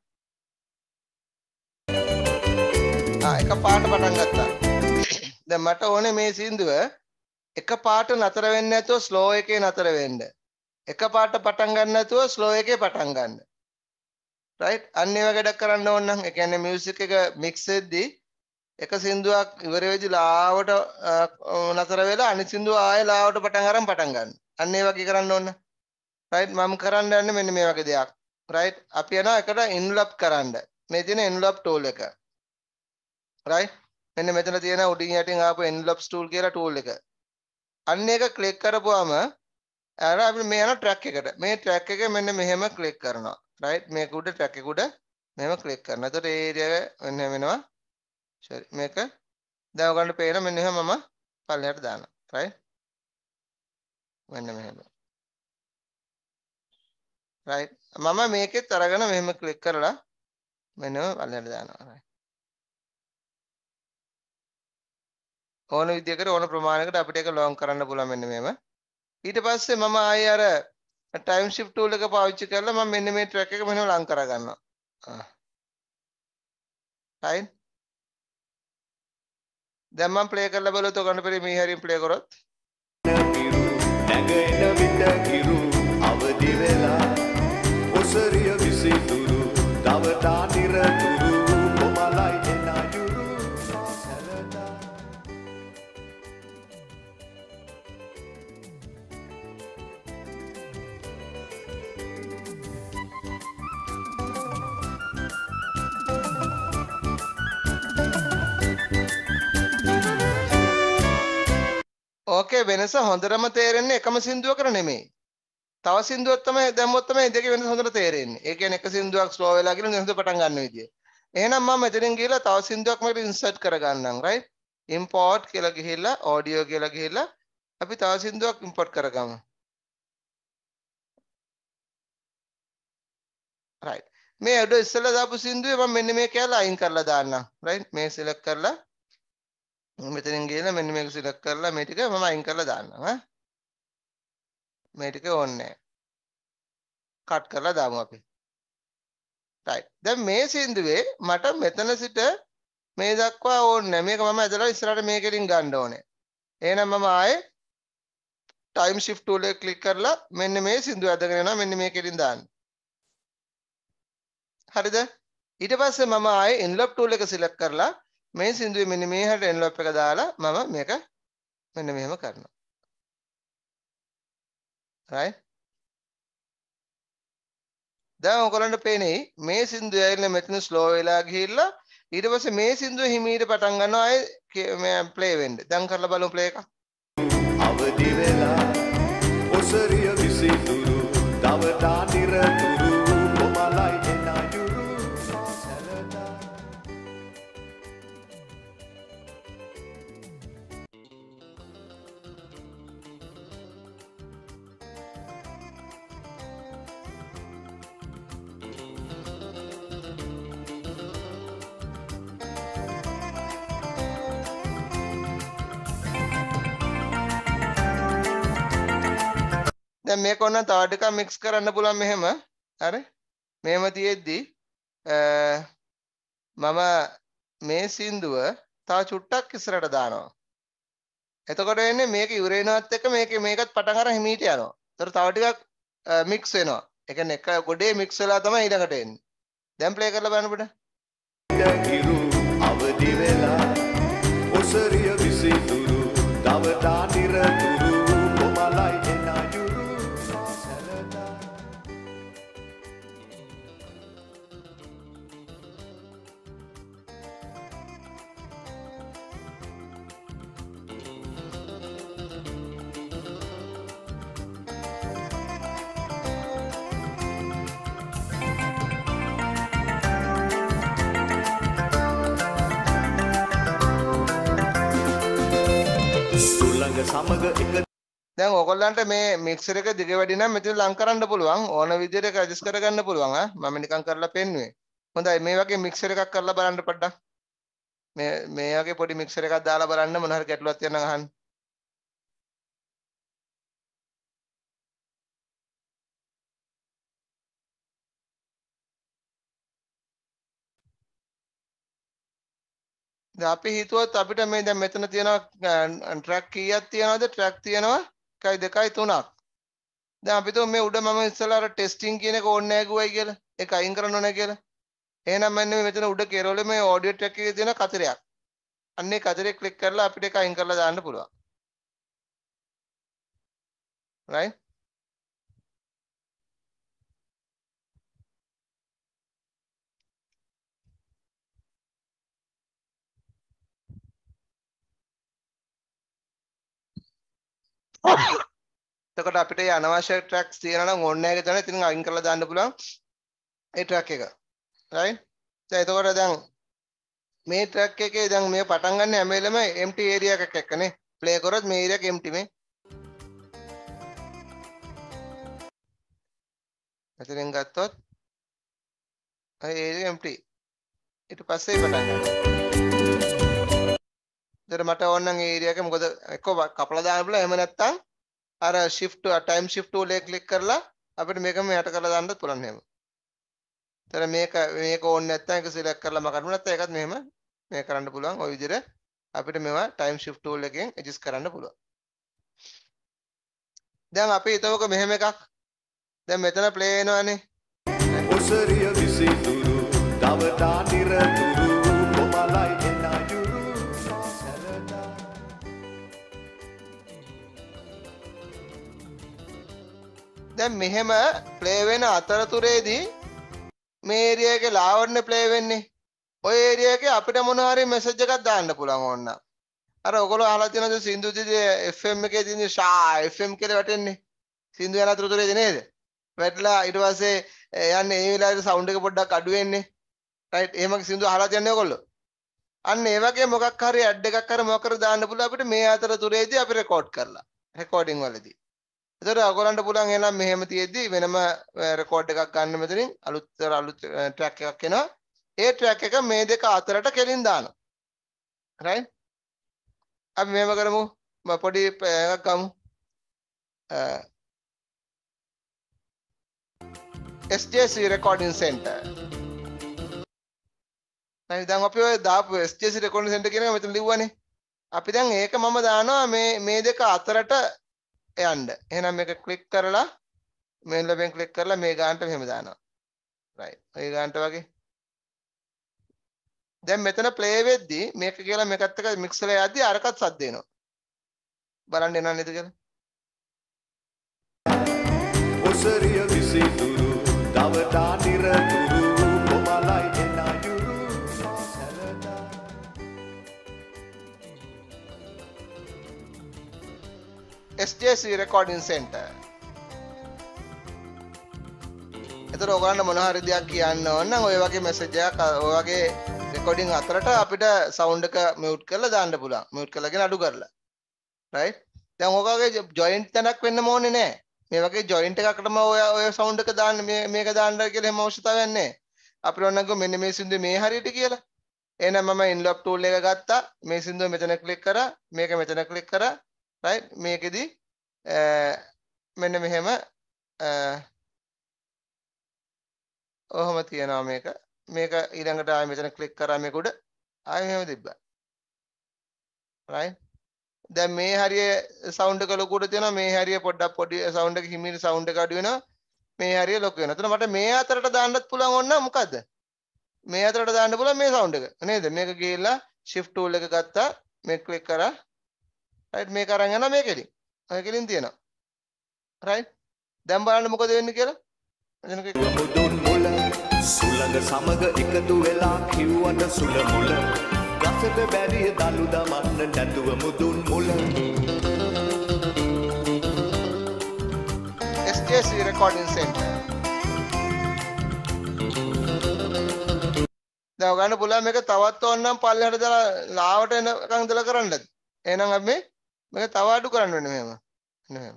ආ එක පාට පටන් ගත්තා. දැන් මට ඕනේ මේ සින්දුව එක පාට නතර වෙන්නේ නැතුව ස්ලෝ එකේ නතර වෙන්න. එක පාට පටන් ගන්න නැතුව ස්ලෝ එකේ පටන් ගන්න. රයිට් අන්න ඒ වගේ වැඩක් කරන්න ඕන නම් ඒ කියන්නේ මියුසික් එක මික්ස් වෙද්දී එක සින්දුවක් ඉවර වෙදි ලාවට අ, නතර වෙලා අනිත් සින්දුව ආයෙ ලාවට පටන් අරන් පටන් ගන්න. අන්න ඒ වගේ කරන්න ඕන. රයිට් මම කරන්න යන්නේ මෙන්න මේ වගේ දෙයක්. රයිට් අපි යනවා එකට ඉන්ලොප් කරන්න. මේ තියෙන ඉන්ලොප් ටූල් එක. රයිට් මෙන්න මෙතන තියෙන උඩින් යටින් ආපු ඉන්ලොප්ස් ටූල් කියලා ටූල් එක. අන්න ඒක ක්ලික් කරපුවාම අර අපි මේ යන ට්‍රැක් එකට. මේ ට්‍රැක් එක මෙන්න මෙහෙම ක්ලික් කරනවා. රයිට් මේක උඩ ට්‍රැක් එක උඩ මෙහෙම ක්ලික් කරනවා. එතකොට ඒ ඒරියා එක මෙන්න වෙනවා. Sorry මේක දැන් ඔයගලන්ට පේන මෙන්න එහෙම මම පල්ලෙහාට දානවා right? මෙන්න මෙහෙම right. මම මේකෙත් අරගෙන මෙහෙම ක්ලික් කරලා මෙන්න පල්ලෙහාට දානවා right. ඕන විදියකට ඕන ප්‍රමාණයකට අපිට ඒක ලොං කරන්න පුළුවන් මෙන්න මෙහෙම ඊට පස්සේ මම ආයේ අර ටයිම් shift tool එක පාවිච්චි කරලා මම මෙන්න මේ track එක මෙහෙම ලං කරගන්නවා. ආ. Right? දැන් මම play කරලා බලුවොත් ඔයගොල්ලන්ට පෙරේ මේ හැරින් play කරොත් පිරු නැගෙන විට කිරු අවදි වෙලා ඔසරිය විසිතුරු දවටා නිරතුරු ඕකේ වෙනස හොඳටම තේරෙන්නේ එකම සින්දුවකට නෙමෙයි. තව සින්දුවක් තමයි දැම්මොත් තමයි දෙකේ වෙනස හොඳට තේරෙන්නේ. ඒ කියන්නේ එක සින්දුවක් ස්ලෝ වෙලා ගිහින් වෙනස පටන් ගන්න විදිය. එහෙනම් මම මෙතනින් ගිහලා තව සින්දුවක් මේකට ඉන්සර්ට් කරගන්නම් right? import කියලා ගිහිල්ලා audio කියලා ගිහිල්ලා අපි තව සින්දුවක් import කරගමු. right. මේ අඩ ඉස්සෙල්ලා දාපු සින්දුවේ මම මෙන්න මේ කියලා අයින් කරලා දාන්නම්. right? මේ select කරලා මෙතනින් ගිහලා මෙන්න මේක select කරලා මේ ටික මම අයින් කරලා දාන්නම් ඈ. මේ ටික ඕනේ නැහැ. කට් කරලා දාමු අපි. right. දැන් මේ සින්දුවේ මට මෙතන සිට මේ දක්වා ඕනේ නැහැ. මේක මම ඇදලා ඉස්සරහට මේකෙන් ගන්න ඕනේ. එහෙනම් මම ආයේ time shift tool එක click කරලා මෙන්න මේ සින්දුව ඇදගෙන යනවා මෙන්න මේකෙන් දාන්න. හරිද? ඊට පස්සේ මම ආයේ envelope tool එක select කරලා මේ සින්දුවේ මෙන්න මේ හැට envelope එක දාලා මම මේක මෙන්න මෙහෙම කරනවා. right? දැන් ඔයගොල්ලන්ට පේනේ මේ සින්දුව ඇවිල්ලා මෙතන ස්ලෝ වෙලා ගිහිල්ලා ඊට පස්සේ මේ සින්දුව හිමීට පටන් ගන්නවා ආයේ ප්ලේ වෙන්න. දැන් කරලා බලමු ප්ලේ එක. අවදි වෙලා ඔසරිය විසිතුරු දවටා දැන් මේක ඔන්න තව ටිකක් මික්ස් කරන්න පුළුවන් මෙහෙම. හරි? මෙහෙම තියෙද්දි අ, මම මේ සින්දුව තව චුට්ටක් ඉස්සරහට දානවා. එතකොට වෙන්නේ මේක ඉවර වෙනවත් එක්ක මේක මේකත් පටන් අරන් හිමීට යනවා. ඒතර තව ටිකක් මික්ස් වෙනවා. ඒ කියන්නේ එක ගොඩේ මික්ස් වෙලා තමයි ඊළඟට එන්නේ. දැන් ප්ලේ කරලා බලන්න අපිට. සමග එක දැන් ඕගොල්ලන්ට මේ මික්සර් එක දිග වැඩි නම් මෙතන ලං කරන්න පුළුවන්. ඕන විදිහට ඒක ඇඩ්ජස්ට් කරගන්න පුළුවන් ආ? මම නිකන් කරලා පෙන්නුවේ. හොඳයි මේ වගේ මික්සර් එකක් කරලා බලන්න පොඩ්ඩක් මේ මේ වගේ පොඩි මික්සර් එකක් දාලා බලන්න මොන හරි ගැටලුවක් තියෙනවා අහන්න. දැන් අපි හිතුවත් අපිට මේ දැන් මෙතන තියෙනවා ට්‍රැක් කීයක් තියෙනවද? ට්‍රැක් තියෙනවා 1 2 3ක් දැන් අපි තුමු මේ උඩ මම ඉස්සලා අර ටෙස්ටිං කියන එක ඕනේ නැහැ කිව්වයි කියලා. ඒක අයින් කරන්න ඕනේ කියලා. එහෙනම් මෙන්න මේ මෙතන උඩ කෙරවලේ මේ ඔඩියෝ ට්‍රැක් එකේ තියෙන කතරයක්. අන්න ඒ කතරේ ක්ලික් කරලා අපිට ඒක අයින් කරලා දාන්න පුළුවන්. Right? *laughs* එතකොට අපිට ඒ අනවශ්‍ය ට්‍රැක්ස් තියෙනවා නම් ඕනේ නැහැ කියන ඉතින් අයින් කරලා දාන්න පුළුවන් ඒ ට්‍රැක් එක. right? දැන් එතකොට දැන් මේ ට්‍රැක් එකේ දැන් මේ පටන් ගන්න හැම වෙලෙම empty area එකක් එක්කනේ. play කරොත් මේ area එක empty මේ. මෙතනින් ගත්තොත් අය area empty. ඊට පස්සේ පටන් ගන්නවා. දැන් මට ඕන නම් ඒ area එක මොකද එක්ක කපලා දාන්න පුළුවන් එහෙම නැත්නම් අර shift time shift tool එක click කරලා අපිට මේක මෙහාට කරලා දාන්නත් පුළුවන් එහෙම. එතන මේක මේක ඕනේ නැත්නම් ඒක select කරලා මකන්න නැත්නම් ඒකත් මෙහෙම මේක කරන්න පුළුවන්. ওই විදිහට අපිට මේවා time shift tool එකෙන් adjust කරන්න පුළුවන්. දැන් අපි හිතමුකෝ මෙහෙම එකක්. දැන් මෙතන play වෙනවනේ. ඔසරිය විසිතුරු දවටා නිරතුරු දැන් මෙහෙම play වෙන අතරතුරේදී මේ area එකේ ලාවන්‍ය play වෙන්නේ. ඔය area එකේ අපිට මොන හරි message එකක් දාන්න පුළුවන් ඕන්න. අර ඔයගොල්ලෝ අහලා තියෙනවද සින්දු දිදී FM එකේ තියෙන ෂා FM කියලා වැටෙන්නේ. සින්දු යන අතරතුරේදී නේද? වැටලා ඊට පස්සේ ඒ යන්නේ ඒ වෙලාවේ සවුන්ඩ් එක පොඩ්ඩක් අඩු වෙන්නේ. රයිට් එහෙම සින්දු අහලා තියන්නේ ඔයගොල්ලෝ. අන්න ඒ වගේ මොකක් හරි ඇඩ් එකක් හරි මොකක් හරි දාන්න පුළුවන් අපිට මේ අතරතුරේදී අපි රෙකෝඩ් කරලා. රෙකෝඩින් වලදී. එතකොට ඔයගොල්ලන්ට පුළුවන් එහෙනම් මෙහෙම තියෙද්දි වෙනම රෙකෝඩ් එකක් ගන්න මෙතනින් අලුත් අලුත් ට්‍රැක් එකක් එනවා. ඒ ට්‍රැක් එක මේ දෙක අතරට කෙලින් දානවා. රයිට්? අපි මෙහෙම කරමු. මම පොඩි එකක් ගමු. SJC recording center. හරි දැන් අපි ඔය දාපු SJC recording center කියන එක මෙතන ලිව්වනේ. අපි දැන් ඒක මම දානවා මේ මේ දෙක අතරට යන්න. එහෙනම් මේක ක්ලික් කරලා මේ ලැබෙන් ක්ලික් කරලා මේ ගානට මෙහෙම දානවා. right. ඒ ගානට වගේ. දැන් මෙතන ප්ලේ වෙද්දී මේක කියලා මේකත් එක්ක මික්ස් වෙලා යද්දී අරකත් සද්ද එනවා. බලන්න එනවා නේද කියලා? ඔසරිය SJC recording center. එතකොට ඔයගලන්ට මොන හරි දෙයක් කියන්න ඕන නම් ඔය වගේ මැසේජ් එකක් ඔය වගේ රෙකෝඩින් අතරට අපිට සවුන්ඩ් එක මියුට් කරලා දාන්න පුළුවන්. මියුට් කරලාගෙන අඩු කරලා. right? දැන් ඔයගගේ ජොයින්ට් තැනක් වෙන්න ඕනේ නැහැ. මේ වගේ ජොයින්ට් එකකටම ඔය ඔය සවුන්ඩ් එක දාන්න මේ මේක දාන්න කියලා එහෙම අවශ්‍යතාවයක් නැහැ. අපිට ඕනනම් මෙන්න මේ සින්දුවේ මේ හරියට කියලා. එහෙනම් මම ඉන්ලොප් ටූල් එක ගත්තා. මේ සින්දුව මෙතන ක්ලික් කරා. මේක මෙතන ක්ලික් කරා. Right? මේකෙදි මෙන්න මෙහෙම ඔහොම තියෙනවා මේක. මේක ඊළඟට ආයෙ මෙතන ක්ලික් කරා මේක උඩ ආයෙ මෙහෙම තිබ්බා. right? දැන් මේ හරිය සවුන්ඩ් එක ලොකුට තියෙනවා මේ හරිය පොඩ්ඩක් පොඩි සවුන්ඩ් එක හිමින් සවුන්ඩ් එක අඩු වෙනවා මේ හරිය ලොකු වෙනවා. එතන මට මේ අතරට දාන්නත් පුළුවන් ඕන නම් මොකද්ද? මේ අතරට දාන්න පුළුවන් මේ සවුන්ඩ් එක. නේද? මේක ගිහිල්ලා shift tool එක ගත්තා මේක ක්ලික් කරා. Right මේක අරන් යනවා මේකෙලින්. ඔය කෙලින් තියෙනවා. right? දැන් බලන්න මොකද වෙන්නේ කියලා. මුදුන් මුල සුළඟ සමග එකතු වෙලා කිව්වට සුළ මුල ගසට බැරිය දළු දමන්න නැතුව මුදුන් මුල SJC recording center. දැන් ගන්න පුළුවන් මේක තවත් ඕනනම් පල්ලෙහාට දාලා ලාවට එනකන් ඉඳලා කරන්නද? එහෙනම් අපි මේ මේක තව අඩු කරන්න වෙන්නේ මෙහෙම. මෙන්න මෙහෙම.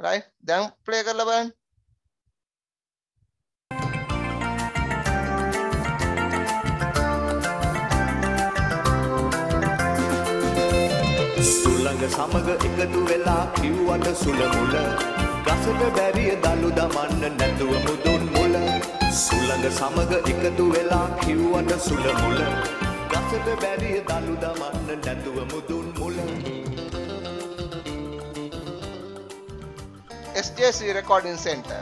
right දැන් ප්ලේ කරලා බලන්න. සුළඟ සමග එකතු වෙලා කිව්වට සුළ මුල ගසට බැරිය දළු දමන්න නැතුව මුදුන් මුල සුළඟ සමග එකතු වෙලා කිව්වට සුළ මුල ගසට බැරිය දළු දමන්න නැතුව මුදුන් මුල. SJC recording center.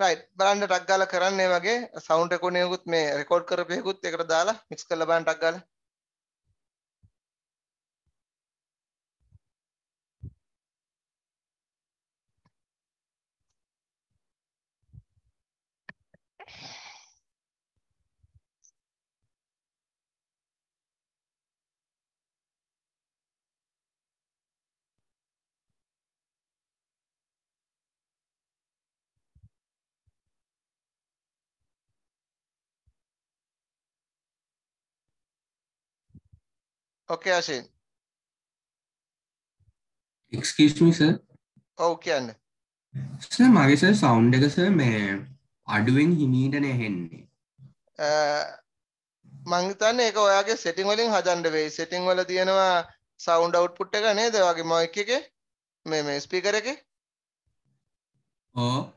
right. බලන්න ටක් ගාලා කරන්නේ වගේ සවුන්ඩ් රෙකෝඩින් එකකුත් මේ රෙකෝඩ් කරපු එකකුත් එකට දාලා මික්ස් කරලා බලන්න ටක් ගාලා okay අශින් Excuse me, sir. ඔව් කියන්න සර් මගේ සර් සවුන්ඩ් එක සර් මේ අඩුවෙන් හිමීටන ඇහෙන්නේ මං හිතන්නේ ඒක ඔයාගේ සෙටින් වලින් හදන්න වෙයි. සෙටිං වල තියෙනවා සවුන්ඩ් අවුට්පුට් එක නේද? ඔයාගේ මයික් එකේ? මේ මේ ස්පීකර් එකේ? ඕ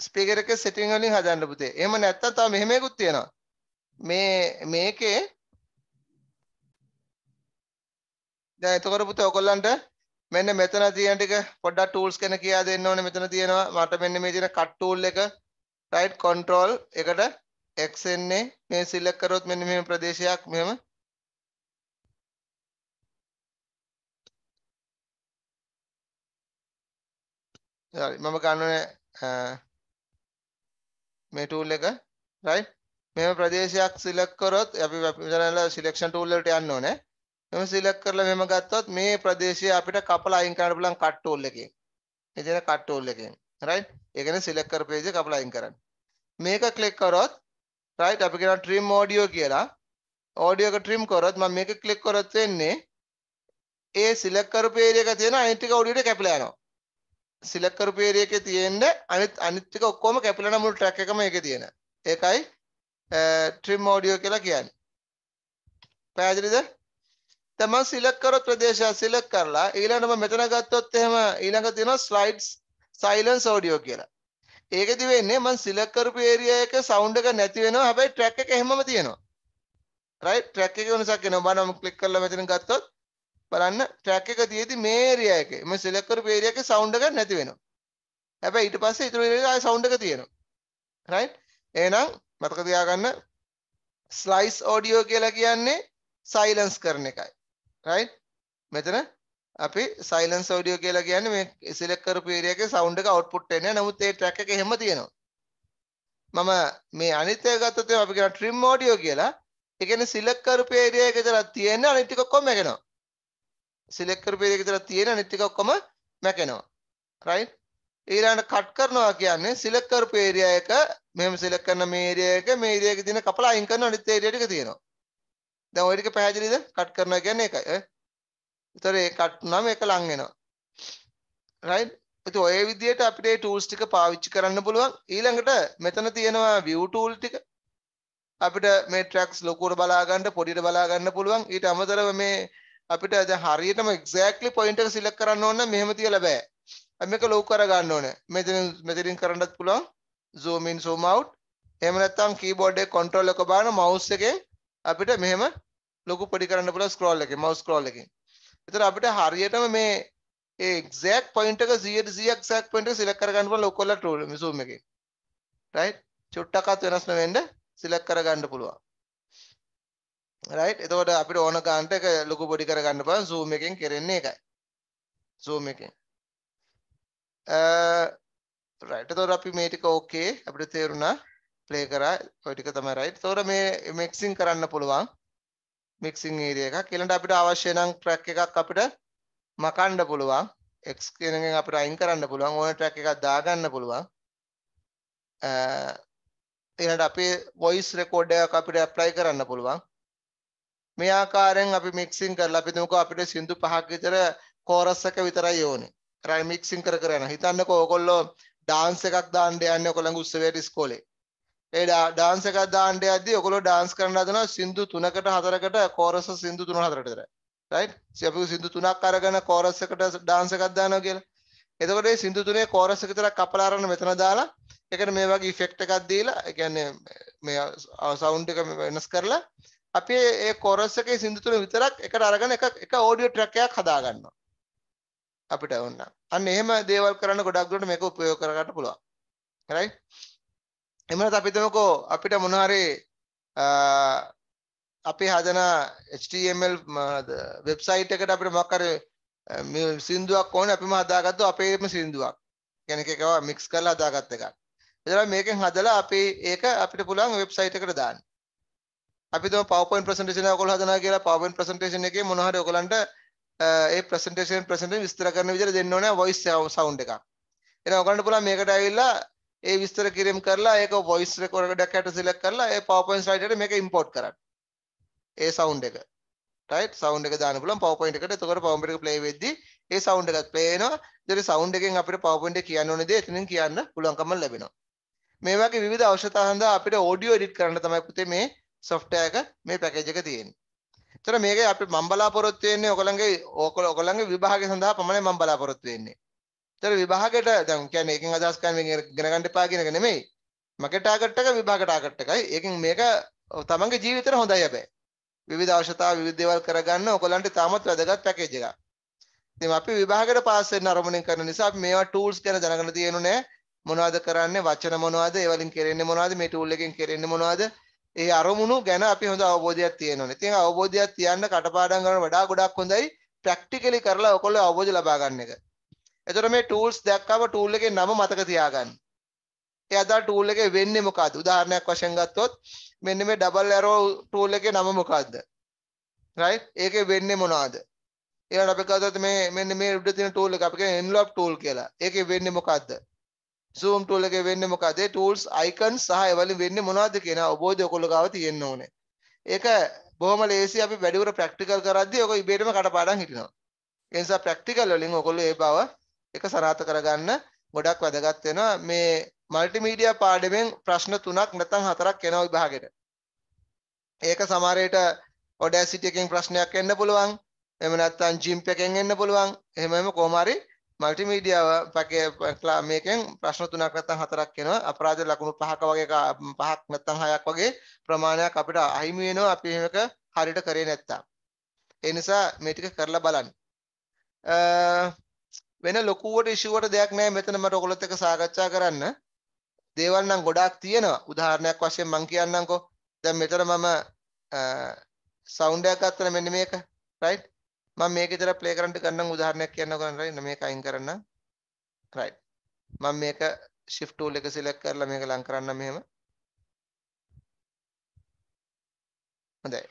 ස්පීකර් එකේ සෙටින් වලින් හදන්න පුතේ. එහෙම නැත්තම් තව මෙහෙම එකකුත් තියෙනවා. මේ මේකේ දැන් එතකොට පුතේ ඔයගොල්ලන්ට මෙන්න මෙතන තියෙන ටික පොඩ්ඩක් ටූල්ස් ගැන කියා දෙන්න ඕනේ මෙතන තියෙනවා. මට මෙන්න මේ තියෙන කට් ටූල් එක රයිට් කන්ට්‍රෝල් එකට x එන්නේ මේ සිලෙක්ට් කරොත් මෙන්න මෙහෙම ප්‍රදේශයක් මෙහෙම. හරි මම ගන්නනේ මේ ටූල් එක රයිට් මෙහෙම ප්‍රදේශයක් සිලෙක්ට් කරොත් අපි මෙතන සිලෙක්ෂන් ටූල් වලට යන්න ඕනේ. මෙහෙම සිලෙක්ට් කරලා මෙහෙම ගත්තොත් මේ ප්‍රදේශය අපිට කපලා අයින් කරන්න පුළුවන් කට් ටූල් එකෙන්. මේ තියෙන කට් ටූල් එකෙන්. රයිට් ඒ කියන්නේ සිලෙක්ට් කරපු පේජ් එක කපලා අයින් කරන්න. මේක ක්ලික් කරොත් රයිට් අපි කියනවා trim audio කියලා. audio එක trim කරොත් මම මේක ක්ලික් කරොත් වෙන්නේ ඒ සිලෙක්ට් කරපු area එක තියෙන අනිත් ටික audio එකට කැපිලා යනවා. සිලෙක්ට් කරපු area එකේ තියෙන්නේ අනිත් අනිත් ටික ඔක්කොම කැපිලා යන මුළු track එකම ඒකේ තියෙන. ඒකයි eh, trim audio කියලා කියන්නේ. පැහැදිලිද? දැන් මම සිලෙක්ට් කරොත් ප්‍රදේශය සිලෙක්ට් කරලා ඊළඟට මම මෙතන ගත්තොත් එහෙම ඊළඟ තියෙනවා slides silence audio කියලා. ඒකෙදි වෙන්නේ මම සිලෙක්ට් කරපු ඒරියා එක සවුන්ඩ් එක නැති වෙනවා. හැබැයි ට්‍රැක් එක එහෙමම තියෙනවා. රයිට් ට්‍රැක් එකේ වෙනසක් එනවා. බලන්න මම ක්ලික් කරලා මෙතන ගත්තොත් බලන්න ට්‍රැක් එක තියෙදි මේ ඒරියා එකේ මම සිලෙක්ට් කරපු ඒරියා එකේ සවුන්ඩ් එක නැති වෙනවා. හැබැයි ඊට පස්සේ ඊටු ඒරියා ආයේ සවුන්ඩ් එක තියෙනවා. රයිට් එහෙනම් මතක තියාගන්න ස්ලයිස් ඔඩියෝ කියලා කියන්නේ සයිලන්ස් කරන එකයි. රයිට් මෙතන අපි සයිලන්ස් ඔඩියෝ කියලා කියන්නේ මේ සිලෙක්ට් කරපු ඒරියා එකේ සවුන්ඩ් එක අවුට්පුට් එන්නේ නමුත් ඒ ට්‍රැක් එක එහෙම තියෙනවා. මම මේ අනිත් එක ගත්තොත් එහෙනම් අපි කියන trim audio කියලා. ඒ කියන්නේ සිලෙක්ට් කරපු ඒරියා එක විතර තියෙන අනිත් ටික ඔක්කොම මැකෙනවා. සිලෙක්ට් කරපු ඒරියා එක විතර තියෙන අනිත් ටික ඔක්කොම මැකෙනවා. රයිට් ඊළඟට කට් කරනවා කියන්නේ සිලෙක්ට් කරපු ඒරියා එක මෙහෙම සිලෙක්ට් කරන මේ ඒරියා එක මේ ඒරියා එකේ තියෙන කපලා අයින් කරන අනිත් ඒරියා ටික තියෙනවා. දැන් ওই ටික පැහැදිලිද? කට් කරනවා කියන්නේ ඒකයි ඈ. ඒතර ඒ කට් නම් ඒක ලං වෙනවා. රයිට් ඉතින් ඔය විදිහට අපිට මේ ටූල්ස් ටික පාවිච්චි කරන්න පුළුවන්. ඊළඟට මෙතන තියෙනවා view tool ටික. අපිට මේ tracks ලොකුවට බලා ගන්න පොඩියට බලා ගන්න පුළුවන්. ඊට අමතරව මේ අපිට දැන් හරියටම exactly point එක select කරන්න ඕන නම් මෙහෙම තියලා බෑ. අපි මේක ලොකු කර ගන්න ඕනේ. මෙතන මෙතනින් කරන්නත් පුළුවන්. zoom in zoom out. එහෙම නැත්නම් keyboard එකේ control එක බලන mouse එකෙන් අපිට මෙහෙම ලොකු පොඩි කරන්න පුළුවන් scroll එකෙන් mouse scroll එකෙන් එතන අපිට හරියටම මේ ඒ exact point එක 100ට 100 exact point එක select කරගන්න පුළුවන් ලොකු කරලා tool මේ zoom එකෙන් right? චුට්ටක්වත් වෙනස් නොවෙන්න select කරගන්න පුළුවන්. Right? එතකොට අපිට ඕන ගන්නට එක ලොකු පොඩි කරගන්න පුළුවන් zoom එකෙන් කරන්නේ ඒකයි zoom එකෙන්. Uh, රයිට් එතකොට අපි මේ ටික ඕකේ අපිට තේරුණා. ප්ලේ කරා ඔය ටික තමයි රයිට් එතකොට මේ මික්සිං කරන්න පුළුවන්. මික්සිං ඒරියා එකක්. ඊළඟට අපිට අවශ්‍ය නම් ට්‍රැක් එකක් අපිට මකන්න පුළුවන්. X කියන එකෙන් අපිට අයින් කරන්න පුළුවන්. ඕන ට්‍රැක් එකක් දාගන්න පුළුවන්. ඊළඟට අපේ වොයිස් රෙකෝඩ් එකක් අපිට ඇප්ලයි කරන්න පුළුවන්. මේ ආකාරයෙන් අපි මික්සිං කරලා අපි දුමුකෝ අපිට සින්දු පහක් විතර කෝරස් එක විතරයි ඕනේ. රයි මික්සිං කර කර යන හිතන්නකෝ ඕගොල්ලෝ ඩාන්ස් එකක් දාන්න යන්නේ ඔයගොල්ලන්ගේ උත්සවයට ඉස්කෝලේ. ඒ ඩාන්ස් එකක් දාන්න යද්දී ඔයගොල්ලෝ ඩාන්ස් කරන්න හදනවා සින්දු 3කට 4කට කෝරස් සින්දු 3 4කට විතර. රයිට් අපි සින්දු 3ක් අරගෙන කෝරස් එකට ඩාන්ස් එකක් දානවා කියලා. එතකොට මේ සින්දු තුනේ කෝරස් එක විතරක් කපලා අරගෙන මෙතන දාලා ඒකට මේ වගේ ඉෆෙක්ට් එකක් දීලා ඒ කියන්නේ මේ සවුන්ඩ් එක වෙනස් කරලා අපි ඒ කෝරස් එකේ සින්දු තුන විතරක් එකට අරගෙන එක එක ඔඩියෝ ට්‍රැක් එකක් හදා ගන්නවා අපිට ඕන අන්න එහෙම දේවල් කරන්න ගොඩක් දුරට මේක උපයෝග කරගන්න පුළුවන්. රයිට් එහෙම නැත්නම් අපි තමකෝ අපිට මොන හරි අපි හදන HTML වෙබ්සයිට් එකට අපිට මොකක් හරි සින්දුවක් ඕනේ අපිම හදාගත්තු අපේම සින්දුවක්. කියන්නේ එකව මික්ස් කරලා හදාගත්ත එකක්. එතන මේකෙන් හදලා අපි ඒක අපිට පුළුවන් වෙබ්සයිට් එකට දාන්න. අපි තම PowerPoint presentation එක ඔයගොල්ලෝ හදනවා කියලා PowerPoint presentation එකේ මොන හරි ඔයගලන්ට ඒ ප්‍රසන්ටේෂන් ප්‍රසන්ටේෂන් විස්තර කරන විදිහට දෙන්න ඕනේ වොයිස් සවුන්ඩ් එකක්. එහෙනම් ඔයගලන්ට පුළුවන් මේකට ඇවිල්ලා ඒ විස්තර කිරීම කරලා ඒක වොයිස් රෙකෝඩර් එකක් හැට සිලෙක්ට් කරලා ඒ PowerPoint slide එකට මේක ඉම්පෝට් කරන්න. ඒ සවුන්ඩ් එක. right සවුන්ඩ් එක දාන්න පුළුවන් PowerPoint එකට. එතකොට PowerPoint එක ප්ලේ වෙද්දී ඒ සවුන්ඩ් එකත් ප්ලේ වෙනවා. ඒතර සවුන්ඩ් එකෙන් අපිට PowerPoint එකේ කියන්න ඕනේ දේ එතනින් කියන්න පුළුවන්කම ලැබෙනවා. මේ වගේ විවිධ අවශ්‍යතා සඳහා අපිට ඔඩියෝ එඩිට් කරන්න තමයි පුතේ මේ software එක මේ පැකේජ් එක තියෙන්නේ. ඒතර මේක අපි මම බලාපොරොත්තු වෙන්නේ ඔයගලගේ ඔයගලගේ විභාගය සඳහා පමණයි මම බලාපොරොත්තු වෙන්නේ. ඒතර විභාගයට දැන් කියන්නේ එකෙන් අදහස් කරන්නේ මේක ඉගෙන ගන්න එපා කියන එක නෙමෙයි. මගේ ටාගට් එක විභාග ටාගට් එකයි. ඒකෙන් මේක තමන්ගේ ජීවිතේට හොඳයි හැබැයි. විවිධ අවශ්‍යතා විවිධ දේවල් කරගන්න ඔයගලන්ට තාමත් වැදගත් පැකේජ් එකක්. ඉතින් අපි විභාගයට පාස් වෙන්න අරමුණෙන් කරන නිසා අපි මේවා ටූල්ස් ගැන දැනගෙන තියෙනුනේ මොනවද කරන්නේ වචන මොනවද ඒ වලින් කෙරෙන්නේ මොනවද මේ ටූල් එකෙන් කෙරෙන්නේ මොනවද ඒ අරමුණු ගැන අපි හොඳ අවබෝධයක් තියෙනවා. ඉතින් අවබෝධයක් තියන්න කටපාඩම් කරන වඩා ගොඩක් හොඳයි ප්‍රැක්ටිකලි කරලා ඔයගොල්ලෝ අවබෝධය ලබා ගන්න එක. එතකොට මේ ටූල්ස් දැක්කම ටූල් එකේ නම මතක තියාගන්න. ඒ අදාළ ටූල් එකේ වෙන්නේ මොකද්ද? උදාහරණයක් වශයෙන් ගත්තොත් මෙන්න මේ ඩබල් ඇරෝ ටූල් එකේ නම මොකද්ද? රයිට්? ඒකේ වෙන්නේ මොනවද? ඊළඟට අපි ගත්තොත් මේ මෙන්න මේ උඩ තියෙන ටූල් එක අපි කියන්නේ envelope tool කියලා. ඒකේ වෙන්නේ මොකද්ද? zoom tool එකේ වෙන්නේ මොකද්ද? ඒ tools icons සහ ඒවලින් වෙන්නේ මොනවද කියන අවබෝධය ඔයගොල්ලෝ ගාව තියෙන්න ඕනේ. ඒක බොහොම ලේසි අපි වැඩිපුර ප්‍රැක්ටිකල් කරද්දී ඔක ඉබේටම කටපාඩම් හිටිනවා. ඒ නිසා ප්‍රැක්ටිකල් වලින් ඔයගොල්ලෝ ඒ බව එක සනාථ කරගන්න ගොඩක් වැදගත් වෙනවා. මේ මල්ටිමීඩියා පාඩමෙන් ප්‍රශ්න තුනක් නැත්නම් හතරක් එනවා විභාගෙට. ඒක සමහරවිට Audacity එකෙන් ප්‍රශ්නයක් එන්න පුළුවන්. එහෙම නැත්නම් GIMP එකෙන් එන්න පුළුවන්. එහෙම එහෙම කොහොම හරි මල්ටිමීඩියා පැකේ මේකෙන් ප්‍රශ්න තුනක් නැත්නම් හතරක් එනවා. අපරාධ ලකුණු පහක වගේ පහක් නැත්නම් හයක් වගේ ප්‍රමාණයක් අපිට අහිමි වෙනවා අපි මේක හරියට කරේ නැත්තම්. ඒ නිසා මේ ටික කරලා බලන්න. වෙන ලොකුවට ඉෂුවට දෙයක් නැහැ මෙතන මට ඔයගොල්ලොත් එක්ක සාකච්ඡා කරන්න. දේවල් නම් ගොඩාක් තියෙනවා. උදාහරණයක් වශයෙන් මම කියන්නම්කෝ. දැන් මෙතන මම සවුන්ඩ් එකක් ගත්තා මෙන්න මේක. රයිට්? මම මේක විතර ප්ලේ කරන්න ගන්නම් උදාහරණයක් කියන්නකෝ රයිට් මේක අයින් කරන්න. රයිට්. මම මේක shift tool එක select කරලා මේක ලං කරන්න මෙහෙම. හොඳයි.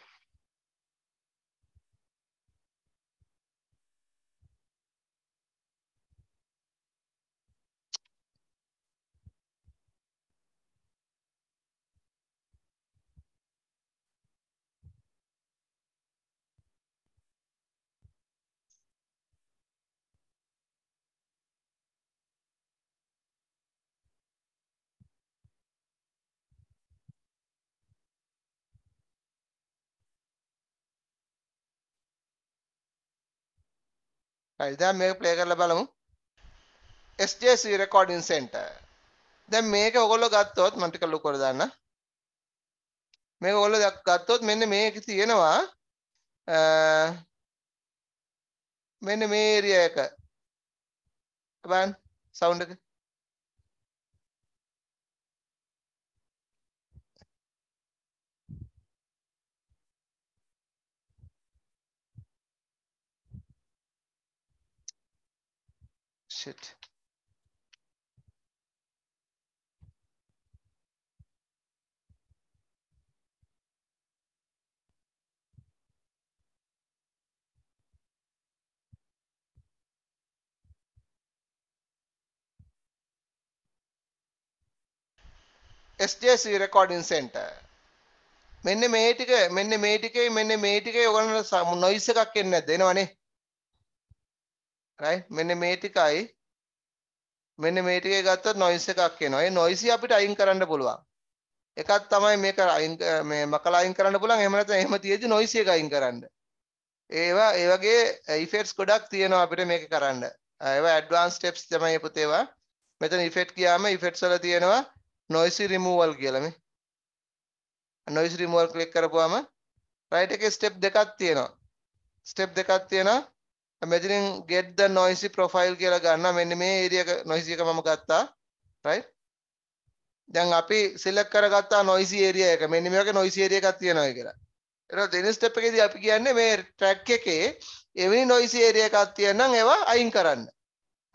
හරි දැන් මේක ප්ලේ කරලා බලමු. SJC recording center. දැන් මේක ඔයගොල්ලෝ ගත්තොත් මම ටික ලොකු කරලා දාන්න. මේක ඔයගොල්ලෝ ගත්තොත් මෙන්න මේක තියෙනවා මෙන්න මේ ඒරියා එක. බලන්න සවුන්ඩ් එක. Shit. SJC recording center. මෙන්න මේ ටික මෙන්න මේ ටිකේ මෙන්න මේ ටිකේ ඔයගොල්ලන්ට නොයිස් එකක් එන්නේ නැද්ද? එනවනේ. Right මෙන්න මේ ටිකයි. මෙන්න මේ ටිකේ ගත්තොත් නොයිස් එකක් එනවා. ඒ නොයිසි අපිට අයින් කරන්න පුළුවන්. එකක් තමයි මේක අයින් මේ මකලා අයින් කරන්න පුළුවන්. එහෙම නැත්නම් එහෙම තියෙද්දි නොයිසි එක අයින් කරන්න. ඒවා ඒ වගේ ඉෆෙක්ට්ස් ගොඩක් තියෙනවා අපිට මේක කරන්න. ඒවා ඇඩ්වාන්ස් ස්ටෙප්ස් තමයි පුතේවා මෙතන ඉෆෙක්ට් ගියාම ඉෆෙක්ට්ස් වල තියෙනවා noisy removal කියලා මේ noise removal ක්ලික් කරපුවාම right එකේ step දෙකක් තියෙනවා. step දෙකක් තියෙනවා මෙතනින් get the noisy profile කියලා ගන්නවා මෙන්න මේ area එක noisy එක මම ගත්තා. Right? දැන් අපි select කරගත්තා noisy area එක. මෙන්න මේ වගේ noisy area එකක් තියෙනවා කියලා. ඊට දෙවෙනි step එකේදී අපි කියන්නේ මේ track එකේ එවැනි noisy area එකක් තියෙනනම් ඒවා අයින් කරන්න.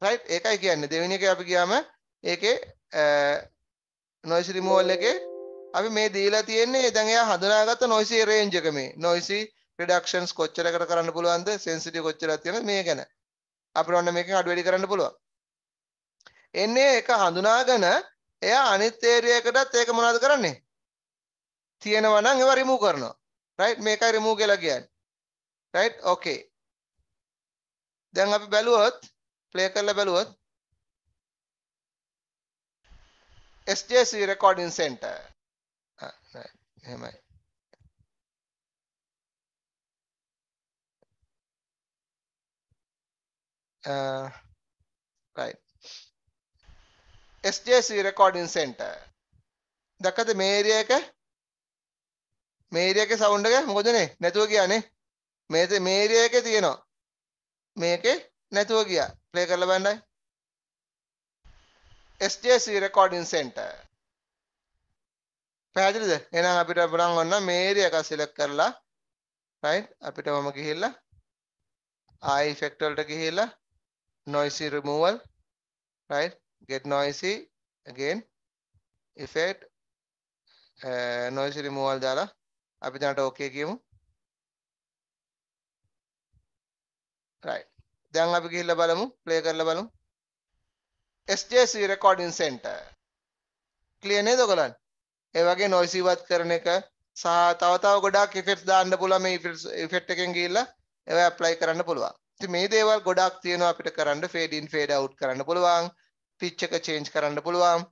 Right? ඒකයි කියන්නේ. දෙවෙනි එකේ අපි ගියාම ඒකේ noise removal එකේ අපි මේ දීලා තියෙන්නේ දැන් එයා හඳුනාගත්ත noisy range එක මේ. noisy reductions කොච්චරකට කරන්න පුළුවන්ද? Sensitive කොච්චරක් තියෙනවද? මේ ගැන. අපිට ඔන්න මේකෙන් අඩු වැඩි කරන්න පුළුවන්. එන්නේ එක හඳුනාගෙන එයා අනිත් area එකටත් ඒක මොනවද කරන්නේ? තියෙනවා නම් ඒවා remove කරනවා. Right? මේකයි remove කියලා කියන්නේ. Right? Okay. දැන් අපි බැලුවොත් ප්ලේ කරලා බැලුවොත් SJC recording center. Ah, ආ නෑ එහෙමයි. Uh, right. SJC recording center. දැක්කද මේ ඒරියා එක? මේ ඒරියා එකේ සවුන්ඩ් එක? මොකදනේ නැතුව ගියානේ මේ මේ ඒරියා එකේ තියෙනවා. මේකේ නැතුව ගියා. ප්ලේ කරලා බලන්නයි. SJC recording center. පැහැදිලිද? එහෙනම් අපිට බලන් ඔන්න මේ ඒරියා එක සිලෙක්ට් කරලා right? අපිට මම ගිහිල්ලා ආයි effect වලට ගිහිල්ලා noisy removal right? Get noisy again. Effect uh, noisy removal දාලා අපි දැනට okay කියමු. Right. දැන් අපි ගිහිල්ලා බලමු play කරලා බලමු. SJC recording center. Clear නේද ඔයගලන්? ඒ වගේ noisy වත් කරන එක සහ තව තව ගොඩාක් effects දාන්න පුළුවන් මේ effect එකෙන් ගිහිල්ලා ඒවා apply කරන්න පුළුවන්. ඉතින් මේ දේවල් ගොඩක් තියෙනවා අපිට කරන්න fade in fade out කරන්න පුළුවන්. Pitch එක change කරන්න පුළුවන්.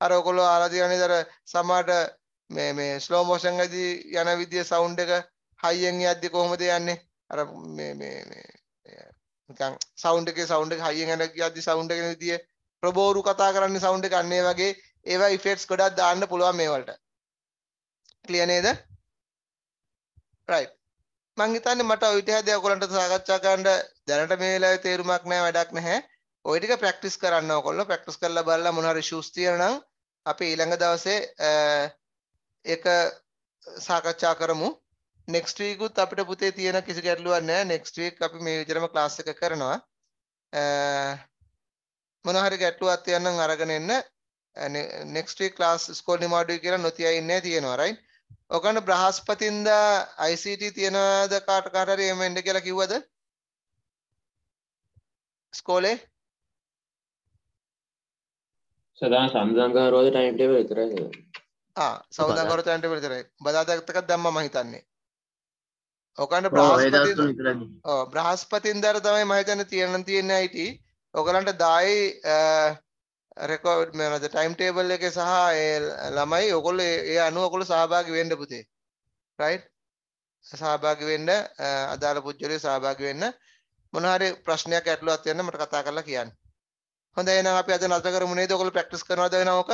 අර ඔයගොල්ලෝ අහලා තියෙනනේ අර සමහරට මේ මේ slow motion එකදී යන විදිය sound එක high එකෙන් යද්දි කොහොමද යන්නේ? අර මේ මේ මේ නිකන් sound එකේ sound එක high එකෙන් යන යද්දි sound එකේ විදිය ප්‍රබෝරු කතා කරන්නේ sound එක අන්න ඒ වගේ ඒවා effects ගොඩක් දාන්න පුළුවන් මේ වලට clear නේද? Right. මං හිතන්නේ මට ওই ටික හැදී ඔයගොල්ලන්ට සාකච්ඡා කරන්න දැනට මේ වෙලාවේ තේරුමක් නැහැ වැඩක් නැහැ. ওই ටික ප්‍රැක්ටිස් කරන්න ඕගොල්ලෝ ප්‍රැක්ටිස් කරලා බලලා මොන හරි ඉෂුස් තියෙනවා නම් අපි ඊළඟ දවසේ ඒක සාකච්ඡා කරමු. next week උත් අපිට පුතේ තියෙන කිසි ගැටලුවක් නැහැ. next week අපි මේ විදිහටම class එක කරනවා. මොන හරි ගැටලුවක් තියෙනනම් අරගෙන එන්න. next week class school නිමාඩුවේ කියලා නොතිය ඉන්නේ තියෙනවා right? ඔකන බ්‍රහස්පතින්දා ICT තියනවාද කාට කාට හරි එහෙම එන්න කියලා කිව්වද? ස්කෝලේ සදා සම්සංගාරෝධ ටයිම් ටේබල් විතරයි ආ සෞදා කරත යන්න විතරයි. බදාදක්තක දැම්ම මම හිතන්නේ. ඔකන ඔව් ඒ දවස් බ්‍රහස්පතින්දා තුන විතරයි ඔව් බ්‍රහස්පතින්දාර තමයි මම හිතන්නේ තියෙන තියෙන්නේ IT. ඔයගලන්ට දායි රෙකෝඩ් මේනද ටයිම් ටේබල් එකේ සහ ඒ ළමයි ඔයගොල්ලෝ ඒ ඒ අනුව ඔයගොල්ලෝ සහභාගී වෙන්න පුතේ. රයිට්? සහභාගී වෙන්න අ, අදාළ පුජ්‍යලේ සහභාගී වෙන්න මොන හරි ප්‍රශ්නයක් ඇටලුවක් තියෙන මට කතා කරලා කියන්න. හොඳයි එහෙනම් අපි අද නතර කරමු නේද? ඔයගොල්ලෝ ප්‍රැක්ටිස් කරනවද වෙනව ඔක?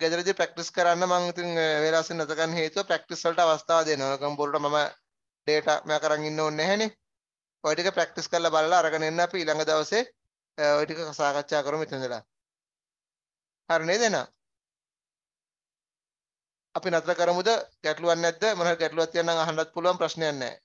ගෙදරදී ප්‍රැක්ටිස් කරන්න මම ඉතින් වේලාසින් නැත ගන්න හේතුව ප්‍රැක්ටිස් වලට අවස්ථාව දෙනවා. කම්පියුටරට මම ඩේටා මම කරන් ඉන්න ඕනේ නැහැනේ. ඔය ටික ප්‍රැක්ටිස් කරලා බලලා අරගෙන එන්න අපි ඊළඟ දවසේ අ, ඔය ටික සාකච්ඡා කරමු මෙතන ඉඳලා. හරි නේද එහෙනම්? අපි නතර කරමුද? ගැටලුවක් නැද්ද? මොන හරි ගැටලුවක් තියෙනවා නම් අහන්නත් පුළුවන් ප්‍රශ්නයක් නැහැ.